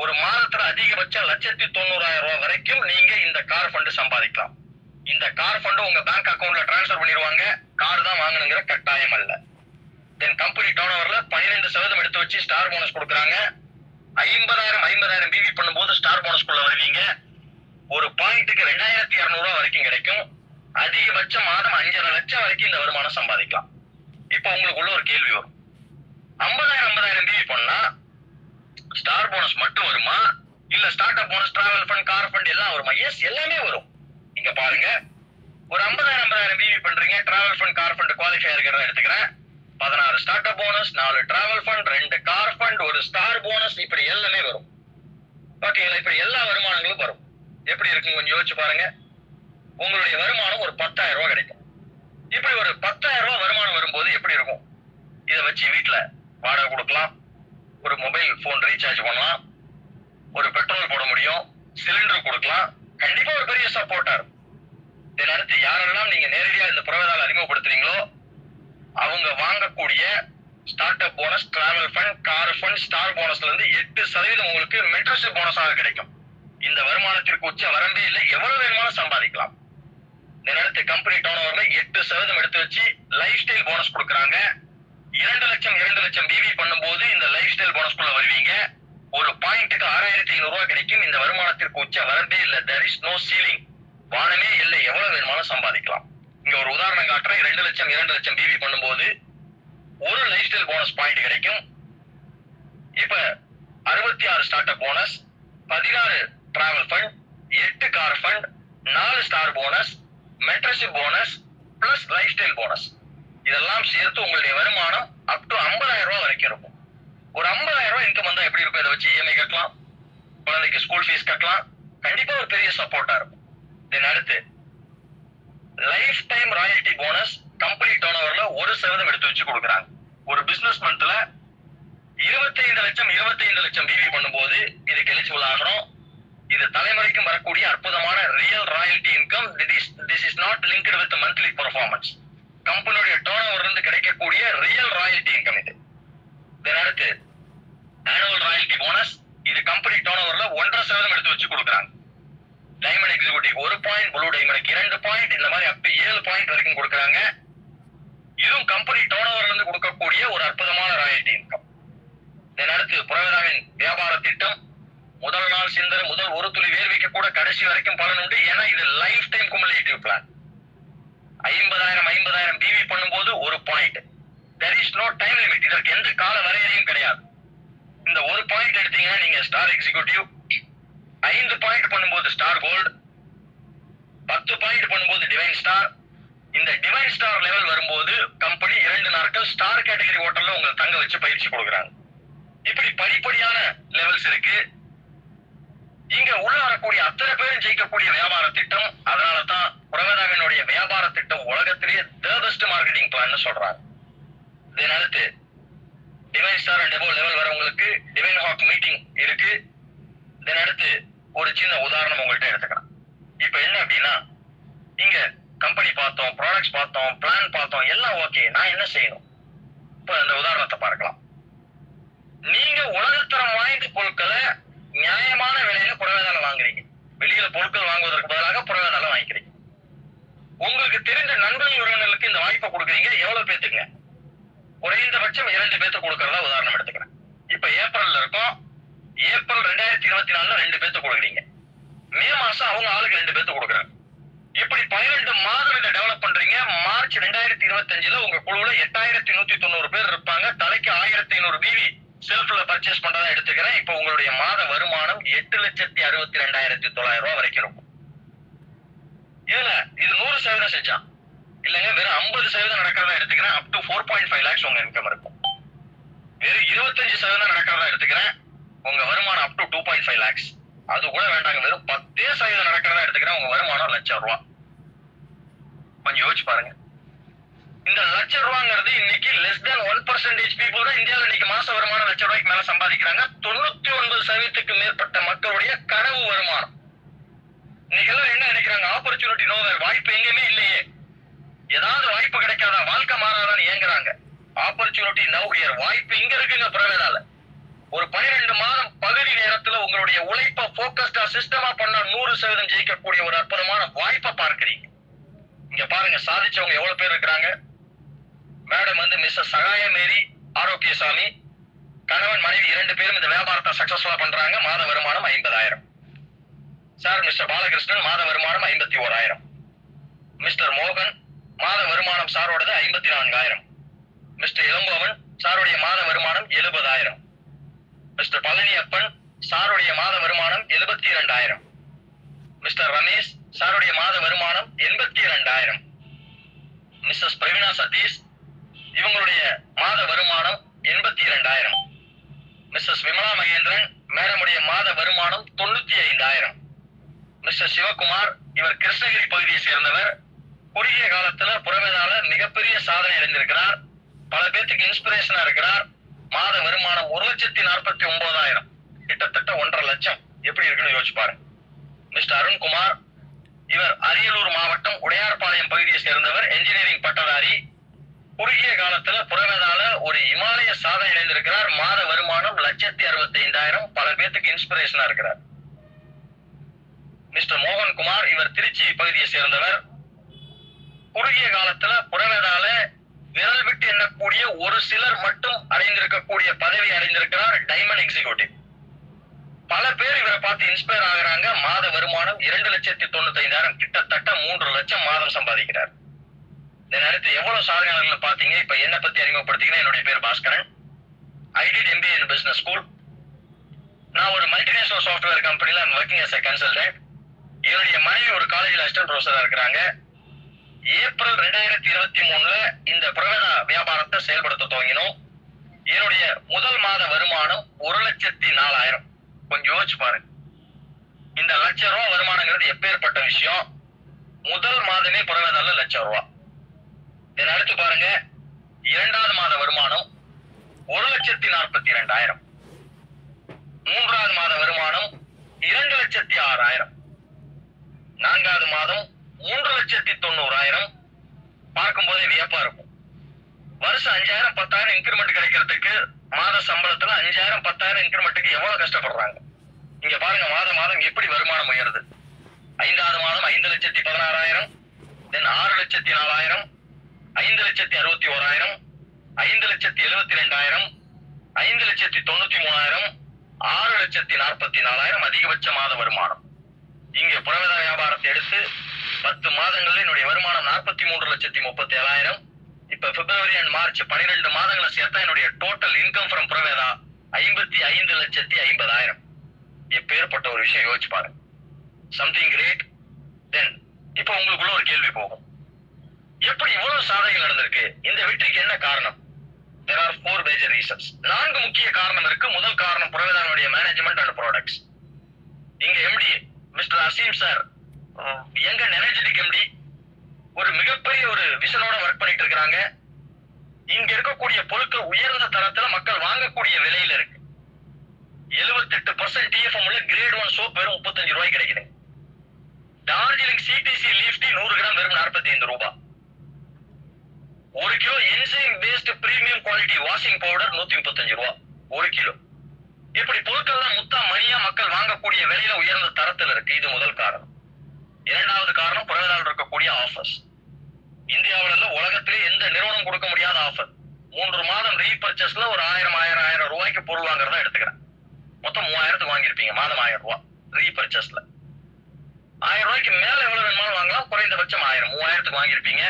ஒரு மாதத்துல அதிகபட்சம் லட்சத்தி தொண்ணூறாயிரம் ரூபாய் வரைக்கும் நீங்க இந்த கார் ஃபண்ட் சம்பாதிக்கலாம். இந்த கார் ஃபண்ட் உங்க பேங்க் அக்கவுண்ட்ல டிரான்ஸ்ஃபர் பண்ணிடுவாங்க. கார் தான் வாங்கணுங்கிற கட்டாயம் அல்ல. தென் கம்பெனி டர்ன் ஓவர்ல பன்னிரெண்டு சதவீதம் எடுத்து வச்சு ஸ்டார் போனஸ் கொடுக்குறாங்க. ஐம்பதாயிரம் ஐம்பதாயிரம் பிவி பண்ணும்போது ஸ்டார் போனஸ்குள்ள வருவீங்க. ஒரு பாயிண்ட்டுக்கு ரெண்டாயிரத்தி இரநூறுவா வரைக்கும் கிடைக்கும். அதிகபட்சம் மாதம் அஞ்சரை லட்சம் வரைக்கும் இந்த வருமானம் சம்பாதிக்கலாம். இப்போ உங்களுக்குள்ள ஒரு கேள்வி வரும். ஐம்பதாயிரம் ஐம்பதாயிரம் பிவி பண்ணா ஸ்டார் போனஸ் மட்டும் வருமா? இல்ல start up bonus travel fund car fund எல்லாம் வருமா? எஸ் எல்லாமே வரும். இங்க பாருங்க. ஒரு ஐம்பதாயிரம் ஐம்பதாயிரம் பிவி பண்றீங்க. Travel fund car fund qualify இருக்கிறத எடுத்துக்கிறேன். பதினாறு ஸ்டார்ட் அப் போனஸ் நாலு டிராவல் ஃபண்ட் ரெண்டு கார் ஃபண்ட் ஒரு ஸ்டார் போனஸ் இப்படி எல்லாமே வரும். ஓகேங்களா இப்படி எல்லா வருமானங்களும் வரும். எப்படி இருக்குன்னு கொஞ்சம் யோசிச்சு பாருங்க. உங்களுடைய வருமானம் ஒரு பத்தாயிரம் ரூபாய் கிடைக்கும். இப்படி ஒரு பத்தாயிரம் ரூபாய் வருமானம் வரும்போது எப்படி இருக்கும்? இதை வச்சு வீட்டுல வாடகை கொடுக்கலாம். ஒரு மொபைல் போன் ரீசார்ஜ் பண்ணலாம். ஒரு பெட்ரோல் போட முடியும். சிலிண்டர் கொடுக்கலாம். கண்டிப்பா ஒரு பெரிய சப்போர்ட்டா இருக்கும் இதன் அடுத்து யாரெல்லாம் நீங்க நேரடியா இந்த புறவதால் அறிமுகப்படுத்துறீங்களோ அவங்க வாங்கக்கூடிய start up bonus travel fund car fund star போனஸ்ல இருந்து எட்டு சதவீதம் உங்களுக்கு மெட்ரோஷிப் போனஸாக கிடைக்கும். இந்த வருமானத்திற்கு உச்ச வரம்பே இல்லை எவ்வளவு வேணுமாலும் சம்பாதிக்கலாம். இதன் அடுத்து கம்பெனி டோன் ஓவர்ல எட்டு சதவீதம் எடுத்து வச்சு லைஃப் ஸ்டைல் போனஸ் கொடுக்குறாங்க. இரண்டு லட்சம் இரண்டு லட்சம் பிவி பண்ணும்போது இந்த லைஃப் ஸ்டைல் போனஸ்குள்ள வருவீங்க. ஒரு பாயிண்ட்டுக்கு ஆறாயிரத்தி ஐநூறு ரூபாய் கிடைக்கும். இந்த வருமானத்திற்கு உச்ச வரம்பே இல்லை. தெர் இஸ் நோ சீலிங் வானமே இல்லை. எவ்வளவு வேணுமாலும் சம்பாதிக்கலாம். இங்க ஒரு உதாரணம் காட்டுறேன். ரெண்டு லட்சம் இரண்டு லட்சம் பிவி பண்ணும்போது ஒரு லைஃப் ஸ்டைல் போனஸ் பாயிண்ட் கிடைக்கும். இப்ப அறுபத்தி ஆறு ஸ்டார்ட் அப் போனஸ் பதினாறு டிராவல் ஃபண்ட் எட்டு கார் ஃபண்ட் நாலு star bonus mentorship bonus plus life style bonus இதெல்லாம் சேர்த்து உங்களுடைய வருமானம் அப் டு ஐம்பதாயிரம் ரூபாய் வரைக்கும் இருக்கும். ஒரு ஐம்பதாயிரம் ரூபாய் இன்கம் வந்தா எப்படி இருக்கும்? இதை வச்சு இஎம்ஐ கட்டலாம். குழந்தைக்கு ஸ்கூல் ஃபீஸ் கட்டலாம். கண்டிப்பா ஒரு பெரிய சப்போர்ட்டா இருக்கும். தென் அடுத்து life time royalty bonus company turn ஓவர்ல ஒரு சதவீதம் எடுத்து வச்சு கொடுக்குறாங்க. ஒரு பிசினஸ் மந்த்ல இருபத்தைந்து லட்சம் இருபத்தைந்து லட்சம் பிவி பண்ணும்போது இதுக்கு எலிஜிபிள் ஆகணும். இது தலைமுறைக்கும் வரக்கூடிய அற்புதமான real royalty income this is not linked with monthly performance கம்பெனியுடைய டர்ன் ஓவர்ல இருந்து கிடைக்கக்கூடிய ரியல் ராயல்டி இன்கம் இது. தென் அடுத்து ஆனுவல் ராயல்டி போனஸ் இது கம்பெனி டர்ன் ஓவர்ல ஒன்றரை சதவீதம் எடுத்து வச்சு கொடுக்குறாங்க. எக்ஸிகூட்டிவ் ஒரு பாயிண்ட் ப்ளூ டைமண்ட் இரண்டு பாயிண்ட் இந்த மாதிரி அப் ஏழு பாயிண்ட் வரைக்கும் கொடுக்குறாங்க. இதுவும் கம்பெனி டோன் ஓவர்ல இருந்து கொடுக்கக்கூடிய ஒரு அற்புதமான ராயல்டி இன்கம் இதன் அடுத்து புரவிதாவின் வியாபார திட்டம். முதல் நாள் சிந்தனை முதல் ஒரு துளி வேர்விக்க கூட கடைசி வரைக்கும் பலன் உண்டு. ஏன்னா இது லைஃப் டைம் குமுலேட்டிவ் பிளான் ஐம்பதாயிரம் ஐம்பதாயிரம் பிவி பண்ணும்போது ஒரு point there is no time limit இதற்கு எந்த கால வரையறையும் கிடையாது. இந்த ஒரு பாயிண்ட் எடுத்தீங்கன்னா நீங்க ஸ்டார் எக்ஸிகூட்டிவ் ஐந்து பாயிண்ட் பண்ணும்போது ஸ்டார் கோல்டு பத்து பாயிண்ட் பண்ணும்போது டிவைன் ஸ்டார் இந்த டிவைன் ஸ்டார் லெவல் வரும்போது கம்பெனி இரண்டு நாட்கள் ஸ்டார் கேட்டகரி ஹோட்டல்ல உங்களை தங்க வச்சு பயிற்சி கொடுக்குறாங்க. இப்படி படிப்படியான லெவல்ஸ் இருக்கு. இங்க உள்ள வரக்கூடிய அத்தனை பேரும் ஜெயிக்கக்கூடிய வியாபார திட்டம் அதனால தான் பிரபதாவினுடைய வியாபார திட்டம் உலகத்திலேயே த பெஸ்ட் மார்க்கெட்டிங் பிளான் சொல்றாங்க. இதன் அடுத்து டிவைன் ஸ்டார் அண்ட் டெபோ லெவல் வரவங்களுக்கு டிவைன் ஹாக் மீட்டிங் இருக்கு. இதன் அடுத்து ஒரு சின்ன உதாரணம் உங்கள்கிட்ட எடுத்துக்கலாம். இப்ப என்ன அப்படின்னா இங்க கம்பெனி பார்த்தோம் ப்ராடக்ட்ஸ் பார்த்தோம் பிளான் பார்த்தோம் எல்லாம் ஓகே நான் என்ன செய்யணும்? இப்ப இந்த உதாரணத்தை பார்க்கலாம். நீங்க உலகத்தரம் வாய்ந்த பொருட்களை நியாயமான விலையில புறவேதால வாங்குறீங்க. வெளியில பொருட்கள் வாங்குவதற்கு பதிலாக புறவேதால வாங்கிக்கிறீங்க. உங்களுக்கு தெரிந்த நண்பர்கள் உறவினர்களுக்கு இந்த வாய்ப்பை கொடுக்குறீங்க. எவ்வளவு பேத்துக்குங்க? குறைந்தபட்சம் இரண்டு பேத்துக்கு கொடுக்கறதா உதாரணம் எடுத்துக்கிறேன். இப்ப ஏப்ரல்ல இருக்கோம். ஏப்ரல் ரெண்டாயிரத்தி இருபத்தி நாலுல ரெண்டு பேத்துக்கு கொடுக்குறீங்க மே மாசம் அவங்க ஆளுக்கு ரெண்டு பேர்த்து கொடுக்குறாங்க இப்படி பன்னிரெண்டு மாதம் இதை டெவலப் பண்றீங்க. மார்ச் ரெண்டாயிரத்தி இருபத்தஞ்சுல உங்க குழுவுல எட்டாயிரத்தி நூத்தி தொண்ணூறு பேர் இருப்பாங்க. தலைக்கு ஆயிரத்தி ஐநூறு பிவி செல்ஃப்ல பர்ச்சேஸ் பண்றதா எடுத்துக்கிறேன். இப்போ உங்களுடைய மாத வருமானம் எட்டு லட்சத்தி அறுபத்தி ரெண்டாயிரத்தி தொள்ளாயிரம் ரூபாய் வரைக்கும் இருக்கும். இதுல இது நூறு சதவீதம் செஞ்சான். இல்லைங்க வெறும் ஐம்பது சதவீதம் நடக்கிறதா எடுத்துக்கிறேன். Up to four point five lakhs உங்க இன்கம் இருக்கும். வெறும் இருபத்தஞ்சு சதவீதம் நடக்கிறதா எடுத்துக்கிறேன். உங்க வருமானம் up to two point five lakhs அது கூட வேண்டாங்க. வெறும் பத்தே சதவீதம் நடக்கிறதா எடுத்துக்கிறேன். உங்க வருமானம் லட்சம் ரூபா. கொஞ்சம் யோசிச்சு பாருங்க. இந்த லட்ச ரூபாங்கிறது இன்னைக்கு less than one percentage people தான் இந்தியாவில் இன்னைக்கு மாச வருமானம் லட்ச ரூபாய்க்கு மேல சம்பாதிக்கிறாங்க. தொண்ணூத்தி ஒன்பது சதவீதத்துக்கு மேற்பட்ட மக்களுடைய கனவு வருமானம். இன்னைக்கு எல்லாம் என்ன நினைக்கிறாங்க? ஆப்பர்ச்சுனிட்டி நோவர் வாய்ப்பு எங்கேயுமே இல்லையே. ஏதாவது வாய்ப்பு கிடைக்காதா? வாழ்க்கை மாறாதான்னு ஏங்குறாங்க. ஆப்பர்ச்சுனிட்டி நவ் ஹியர் வாய்ப்பு இங்க இருக்குங்க பிரவேதால ஒரு பனிரெண்டு மாதம் பகுதி உங்களுடைய உழைப்பை போக்கஸ்டா சிஸ்டமா பண்ணா நூறு சதவீதம் ஜெயிக்கக்கூடிய ஒரு அற்புதமான வாய்ப்பை பார்க்கிறீங்க. இங்க பாருங்க சாதிச்சவங்க எவ்வளவு பேர் இருக்கிறாங்க? மேடம் வந்து மிஸ் சகாய மேரி ஆரோக்கியசாமி கணவன் மனைவி இரண்டு பேரும் இந்த வியாபாரத்தை சக்சஸ்ஃபுல்லா பண்றாங்க. மாத வருமானம் ஐம்பதாயிரம். சார் மிஸ்டர் பாலகிருஷ்ணன் மாத வருமானம் ஐம்பத்தி ஓராயிரம். மிஸ்டர் மோகன் மாத வருமானம் சாரோடது ஐம்பத்தி நான்காயிரம். மிஸ்டர் இளங்கோவன் சாருடைய மாத வருமானம் எழுபதாயிரம். மிஸ்டர் பழனியப்பன் சாருடைய மாத வருமானம் எழுபத்தி இரண்டாயிரம். மிஸ்டர் ரமேஷ் சாருடைய மாத வருமானம் எண்பத்தி இரண்டாயிரம். மிஸ்ஸஸ் பிரவீனா சதீஷ் இவங்களுடைய மாத வருமானம் எண்பத்தி இரண்டாயிரம். மிஸ்ஸஸ் விமலா மகேந்திரன் மேடமுடைய மாத வருமானம் தொண்ணூத்தி ஐந்தாயிரம். மிஸ்டர் சிவகுமார் இவர் கிருஷ்ணகிரி பகுதியை சேர்ந்தவர். குறுகிய காலத்துல புறவேதால மிகப்பெரிய சாதனை அடைந்திருக்கிறார். பல பேர்த்துக்கு இன்ஸ்பிரேஷனா இருக்கிறார். மாத வருமானம் ஒரு லட்சத்தி நாற்பத்தி ஒன்பதாயிரம். கிட்டத்தட்ட ஒன்றரை லட்சம். எப்படி இருக்குன்னு யோசிச்சு பாருங்க மிஸ்டர் அருண்குமார் இவர் அரியலூர் மாவட்டம் உடையார்பாளையம் பகுதியை சேர்ந்தவர் என்ஜினியரிங் பட்டதாரி. குறுகிய காலத்துல புறவேதால ஒரு இமாலய சாதனை அடைந்திருக்கிறார். மாத வருமானம் லட்சத்தி அறுபத்தி ஐந்தாயிரம் பல பேத்துக்கு இன்ஸ்பிரேஷனா இருக்கிறார். மிஸ்டர் மோகன்குமார் இவர் திருச்சி பகுதியை சேர்ந்தவர். குறுகிய காலத்துல புறவேதால விரல் விட்டு எண்ணக்கூடிய ஒரு சிலர் மட்டும் அடைந்திருக்கக்கூடிய பதவி அடைந்திருக்கிறார் டைமண்ட் எக்ஸிகியூட்டிவ். பல பேர் இவரை பார்த்து இன்ஸ்பயர் ஆகுறாங்க. மாத வருமானம் இரண்டு லட்சத்தி தொண்ணூத்தி ஐந்தாயிரம் கிட்டத்தட்ட மூன்று லட்சம் மாதம் சம்பாதிக்கிறார். இந்த நேரத்தில் எவ்வளவு சாதனைகள் பாத்தீங்க இப்ப என்ன பத்தி அறிமுகப்படுத்திங்கன்னா என்னுடைய பேர் Bhaskaran. IT MBA in business school நான் ஒரு மல்டிநேஷனல் சாஃப்ட்வேர் கம்பெனில ஒர்க்கிங் எஸ் a கன்சல்டன்ட் என்னுடைய மனைவி ஒரு காலேஜில் அசிஸ்டன்ட் ப்ரொஃபஸராக இருக்கிறாங்க. ஏப்ரல் ரெண்டாயிரத்தி இருபத்தி மூணுல இந்த பிரவேதா வியாபாரத்தை செயல்படுத்த துவங்கினோம். என்னுடைய முதல் மாத வருமானம் ஒரு லட்சத்தி நாலாயிரம். கொஞ்சம் யோசிச்சு பாருங்க. இந்த லட்ச ரூபா வருமானங்கிறது எப்பேற்பட்ட விஷயம்? முதல் மாதமே புறவேதால லட்சம் ரூபா. இதன் அடுத்து பாருங்க. இரண்டாவது மாத வருமானம் ஒரு லட்சத்தி நாற்பத்தி இரண்டாயிரம் மூன்றாவது மாத வருமானம் இரண்டு லட்சத்தி ஆறாயிரம். நான்காவது மாதம் மூன்று லட்சத்தி தொண்ணூறாயிரம். பார்க்கும் போதே வியப்பா இருக்கும். வருஷம் அஞ்சாயிரம் பத்தாயிரம் இன்கிரிமெண்ட் கிடைக்கிறதுக்கு மாத சம்பளத்துல அஞ்சாயிரம் பத்தாயிரம் இன்க்ரிமெண்ட்டுக்கு எவ்வளவு கஷ்டப்படுறாங்க? இங்க பாருங்க மாதம் மாதம் எப்படி வருமானம் உயருது? ஐந்தாவது மாதம் ஐந்து லட்சத்தி பதினாறாயிரம் தென் ஆறு லட்சத்தி நாலாயிரம் ஐந்து லட்சத்தி அறுபத்தி ஓராயிரம் ஐந்து லட்சத்தி எழுபத்தி ரெண்டாயிரம் ஐந்து லட்சத்தி தொண்ணூத்தி மூணாயிரம் ஆறு லட்சத்தி நாற்பத்தி நாலாயிரம் அதிகபட்ச மாத வருமானம். இங்க புறவேத வியாபாரத்தை எடுத்து பத்து மாதங்களில் என்னுடைய வருமானம் நாற்பத்தி மூன்று லட்சத்தி முப்பத்தி ஏழாயிரம் இப்ப பிப்ரவரி அண்ட் மார்ச் பன்னிரெண்டு மாதங்களை சேர்த்தா என்னுடைய டோட்டல் இன்கம் ஃப்ரம் புறவேதா ஐம்பத்தி ஐந்து லட்சத்தி ஐம்பதாயிரம். எப்பேற்பட்ட ஒரு விஷயம் யோசிச்சு பாருங்க. சம்திங் கிரேட் தென் இப்போ உங்களுக்குள்ள ஒரு கேள்வி போகும். எப்படி இவ்வளவு சாதனைகள் நடந்திருக்கு? இந்த வெற்றிக்கு என்ன காரணம்? There are four major reasons. நான்கு முக்கிய காரணம் இருக்கு. முதல் காரணம் புறவேதானுடைய மேனேஜ்மெண்ட் அண்ட் ப்ராடக்ட்ஸ் இங்க எம்டி மிஸ்டர் அசீம் சார் எங்க எனர்ஜெட்டிக் எம்டி ஒரு மிகப்பெரிய ஒரு விஷனோட ஒர்க் பண்ணிட்டு இருக்காங்க இங்க இருக்கக்கூடிய பொருட்கள் உயர்ந்த தரத்துல மக்கள் வாங்கக்கூடிய விலையில இருக்கு. 78% பர்சன்ட் டிஎஃப்எம் உள்ள கிரேட் ஒன் சோப் வெறும் முப்பத்தஞ்சு ரூபாய் கிடைக்குது. டார்ஜிலிங் சிடிசி லீஃப் நூறு கிராம் வெறும் நாற்பத்தி ஐந்து ரூபாய் ஒரு kilo enzyme based premium quality washing powder நூத்தி முப்பத்தஞ்சு ரூபா. ஒரு கிலோ. இப்படி பொருட்கள்லாம் முத்தா மணியா மக்கள் வாங்கக்கூடிய விலையில உயர்ந்த தரத்தில் இருக்கு. இது முதல் காரணம். இரண்டாவது காரணம் கொடுக்கக்கூடிய ஆஃபர்ஸ் இந்தியாவுல உலகத்திலே எந்த நிறுவனம் கொடுக்க முடியாத ஆஃபர் மூன்று மாதம் ரீபர்ச்சேஸ்ல ஒரு ஆயிரம் ஆயிரம் ஆயிரம் ரூபாய்க்கு பொருள் வாங்குறதா எடுத்துக்கிறேன். மொத்தம் மூவாயிரத்துக்கு வாங்கியிருப்பீங்க மாதம் ஆயிரம் ரூபாய் ரீபர்ச்சேஸ்ல ஆயிரம் ரூபாய்க்கு மேல எவ்வளவு வேணுமாலும் வாங்கலாம் குறைந்தபட்சம் ஆயிரம் மூவாயிரத்துக்கு வாங்கியிருப்பீங்க.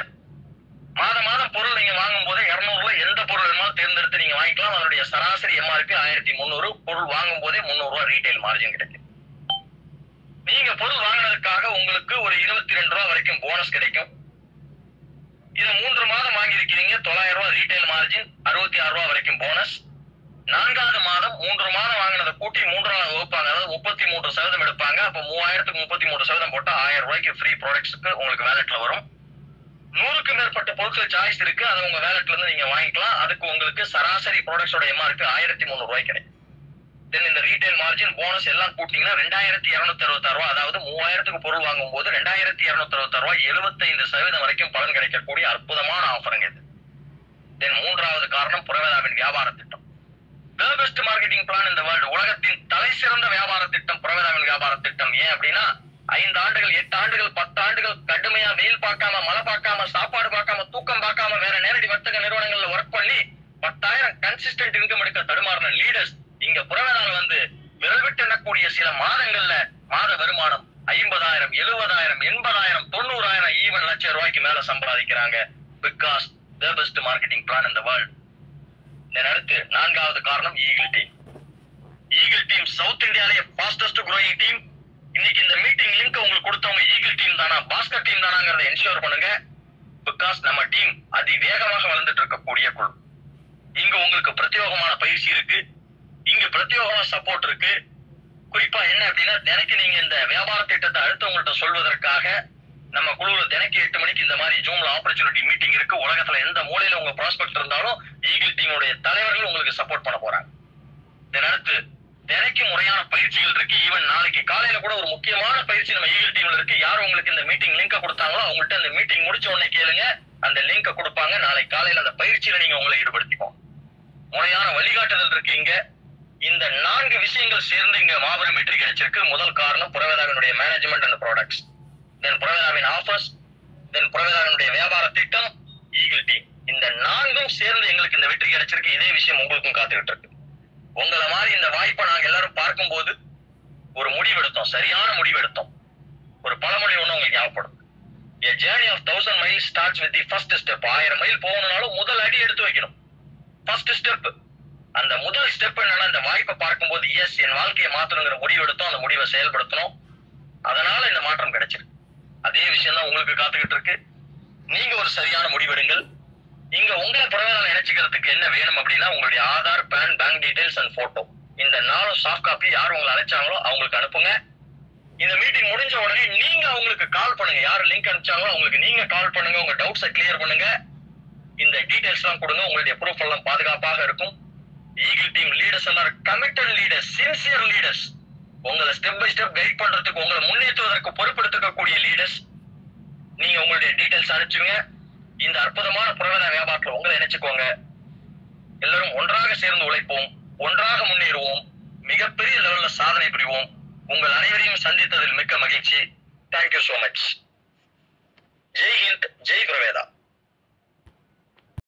மாதம் மாதம் பொருள் நீங்க வாங்கும் போது இருநூறுல எந்த பொருள் வேணுமாலும் தேர்ந்தெடுத்து நீங்க வாங்கிக்கலாம். அதனுடைய சராசரி எம்ஆர்பி ஆயிரத்தி முந்நூறு பொருள் வாங்கும் போதே முந்நூறு ரூபாய் ரீட்டைல் மார்ஜின் கிடைக்கும். நீங்க பொருள் வாங்கினதுக்காக உங்களுக்கு ஒரு இருபத்தி ரெண்டு ரூபா வரைக்கும் போனஸ் கிடைக்கும். இதை மூன்று மாதம் வாங்கியிருக்கிறீங்க தொள்ளாயிரம் ரூபாய் ரீட்டைல் மார்ஜின் அறுபத்தி ஆறு ரூபா வரைக்கும் போனஸ் நான்காவது மாதம் மூன்று மாதம் வாங்கினதை கூட்டி மூன்றாவது வகுப்பாங்க. அதாவது முப்பத்தி மூன்று சதவீதம் எடுப்பாங்க. அப்ப மூவாயிரத்துக்கு முப்பத்தி மூன்று சதவீதம் போட்டா ஆயிரம் ரூபாய்க்கு ஃப்ரீ ப்ராடக்ட்ஸ்க்கு உங்களுக்கு வேலெட்ல வரும். நூறுக்கு மேற்பட்ட பொருட்கள் சாய்ஸ் இருக்கு. அதை உங்க வேலெட்ல இருந்து நீங்க வாங்கிக்கலாம். அதுக்கு உங்களுக்கு சராசரி ப்ராடக்ட்ஸோட எம்ஆர்பி ஆயிரத்தி முந்நூறு ரூபாய் கிடைக்கும். தென் இந்த ரீட்டைல் மார்ஜின் போனஸ் எல்லாம் கூட்டிங்கன்னா ரெண்டாயிரத்தி இருநூத்தி அறுபத்தாறு ரூபா அதாவது மூவாயிரத்துக்கு பொருள் வாங்கும் போது ரெண்டாயிரத்தி இருநூத்தி அறுபத்தாறு ரூபாய் எழுபத்தைந்து சதவீதம் வரைக்கும் பலன் கிடைக்கக்கூடிய அற்புதமான ஆஃபருங்க இது. தென் மூன்றாவது காரணம் புறவேதாவின் வியாபார திட்டம். த பெஸ்ட் மார்க்கெட்டிங் பிளான் இந்த வேர்ல்டு உலகத்தின் தலை சிறந்த வியாபார திட்டம் புறவேதாவின் வியாபார திட்டம். ஏன் அப்படின்னா ஐந்து ஆண்டுகள் எட்டு ஆண்டுகள் பத்து ஆண்டுகள் கடுமையா வெயில் பார்க்காம மழை பார்க்காம சாப்பாடு பார்க்காம தூக்கம் பார்க்காம வேற நேரடி வர்த்தக நிறுவனங்கள்ல ஒர்க் பண்ணி பத்தாயிரம் கன்சிஸ்டன்ட் இன்கம் எடுக்க தடுமாறின லீடர்ஸ் இங்க புறவேதால வந்து விரல் விட்டு எண்ணக்கூடிய சில மாதங்கள்ல மாத வருமானம் ஐம்பதாயிரம் எழுபதாயிரம் எண்பதாயிரம் தொண்ணூறாயிரம் ஈவன் லட்சம் ரூபாய்க்கு மேல சம்பாதிக்கிறாங்க. Because the best marketing plan இந்த வேர்ல்ட் இதன் அடுத்து நான்காவது காரணம் eagle team eagle team south இந்தியாலேயே fastest growing team இன்னைக்கு இந்த மீட்டிங் லிங்க் உங்களுக்கு கொடுத்தவங்க ஈகிள் டீம் தானா பாஸ்கர் டீம் தானாங்கிறத என்ஷூர் பண்ணுங்க. பிகாஸ் நம்ம டீம் அதி வேகமாக வளர்ந்துட்டு இருக்கக்கூடிய குழு. இங்க உங்களுக்கு பிரத்யோகமான பயிற்சி இருக்கு. இங்க பிரத்யோகமா சப்போர்ட் இருக்கு. குறிப்பா என்ன அப்படின்னா தினைக்கு நீங்க இந்த வியாபார திட்டத்தை அடுத்தவங்கள்ட்ட சொல்வதற்காக நம்ம குழுவுல தினைக்கு எட்டு மணிக்கு இந்த மாதிரி ஜூம்ல ஆப்பர்ச்சுனிட்டி மீட்டிங் இருக்கு. உலகத்துல எந்த மூலையில உங்க ப்ராஸ்பெக்ட் இருந்தாலும் ஈகிள் டீமுடைய தலைவர்கள் உங்களுக்கு சப்போர்ட் பண்ண போறாங்க. இதன் அடுத்து தினைக்கு முறையான பயிற்சிகள் இருக்கு. ஈவன் நாளைக்கு காலையில கூட ஒரு முக்கியமான பயிற்சி நம்ம ஈகிள் டீம்ல இருக்கு. யார் உங்களுக்கு இந்த மீட்டிங் லிங்க கொடுத்தாங்களோ அவங்கள்ட்ட இந்த மீட்டிங் முடிச்ச உடனே கேளுங்க. அந்த லிங்க கொடுப்பாங்க. நாளைக்கு காலையில அந்த பயிற்சியில நீங்க உங்களை ஈடுபடுத்திக்கோ முறையான வழிகாட்டுதல் இருக்கு இங்க. இந்த நான்கு விஷயங்கள் சேர்ந்து இங்க மாபெரும் வெற்றி கிடைச்சிருக்கு. முதல் காரணம் புறவேதாவினுடைய மேனேஜ்மெண்ட் அண்ட் ப்ராடக்ட்ஸ் தென் புறவேதாவின் ஆஃபர்ஸ் தென் புறவேதாவினுடைய வியாபார திட்டம் ஈகிள் டீம் இந்த நான்கும் சேர்ந்து எங்களுக்கு இந்த வெற்றி கிடைச்சிருக்கு. இதே விஷயம் உங்களுக்கும் காத்துக்கிட்டு இருக்கு உங்களை மாதிரி இந்த வாய்ப்பை நாங்க எல்லாரும் பார்க்கும்போது ஒரு முடிவெடுத்தோம். சரியான முடிவெடுத்தோம். ஒரு பழமொழி ஒண்ணு உங்களுக்கு ஞாபகப்படும் a journey of thousand mile starts with the first step ஆயிரம் மைல் போகணும்னாலும் முதல் அடி எடுத்து வைக்கணும். ஃபர்ஸ்ட் ஸ்டெப் ஸ்டெப் என்னன்னா இந்த வாய்ப்பை பார்க்கும்போது எஸ் என் வாழ்க்கையை மாத்தணுங்கிற முடிவு எடுத்தோம் அந்த முடிவை செயல்படுத்தணும் அதனால இந்த மாற்றம் கிடைச்சிருக்கு. அதே விஷயம் தான் உங்களுக்கு காத்துக்கிட்டு இருக்கு. நீங்க ஒரு சரியான முடிவெடுங்கள். இங்க உங்களை புறவேதால இணைச்சிக்கிறதுக்கு என்ன வேணும் அப்படின்னா உங்களுடைய Aadhaar PAN bank details and photo இந்த நாலும் சாஃப்ட் காப்பி யார் உங்களை அழைச்சாங்களோ அவங்களுக்கு அனுப்புங்க. இந்த மீட்டிங் முடிஞ்ச உடனே நீங்க அவங்களுக்கு கால் பண்ணுங்க. யார் லிங்க் அனுப்பிச்சாங்களோ அவங்களுக்கு நீங்க கால் பண்ணுங்க. உங்க டவுட்ஸை கிளியர் பண்ணுங்க. இந்த டீடைல்ஸ் எல்லாம் கொடுங்க. உங்களுடைய ப்ரூஃப் எல்லாம் பாதுகாப்பாக இருக்கும். ஈகிள் டீம் லீடர்ஸ் எல்லாம் கமிட்டட் லீடர்ஸ் சின்சியர் லீடர்ஸ் உங்களை ஸ்டெப் பை ஸ்டெப் கைட் பண்றதுக்கு உங்களை முன்னேற்றுவதற்கு பொறுப்பெடுத்துக்கக்கூடிய லீடர்ஸ் நீங்க உங்களுடைய டீடைல்ஸ் அனுப்பிச்சுங்க. இந்த அற்புதமான புறவன வியாபாரத்தில் உங்களை நினைச்சுக்கோங்க எல்லாரும் ஒன்றாக சேர்ந்து உழைப்போம் ஒன்றாக முன்னேறுவோம் மிகப்பெரிய லெவல்ல சாதனை புரிவோம். உங்கள் அனைவரையும் சந்தித்ததில் மிக்க மகிழ்ச்சி. Thank you so much Jai Hind Jai Provedha.